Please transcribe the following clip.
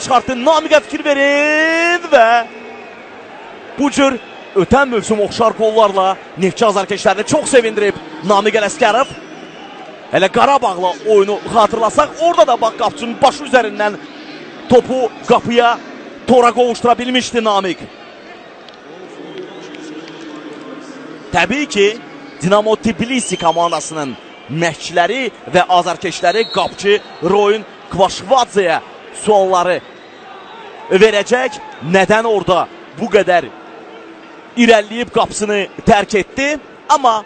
çıxartdı. Namiqə fikir verin və bu cür ötən mövsüm oxşar qollarla Neftçi azarkeşlərini çox sevindirib Namiq Ələskərov. Hələ Qarabağla oyunu xatırlasaq, orada da bax qapçının başı üzərindən topu qapıya tora qovuşdura bilmişdi Namiq. Təbii ki, Dinamo Tbilisi komandasının məşqçiləri və azarkeşləri qapçı Royun Kvaşvadzəyə sualları verecek. Neden orada bu kadar ilerleyip kapısını terk etti? Ama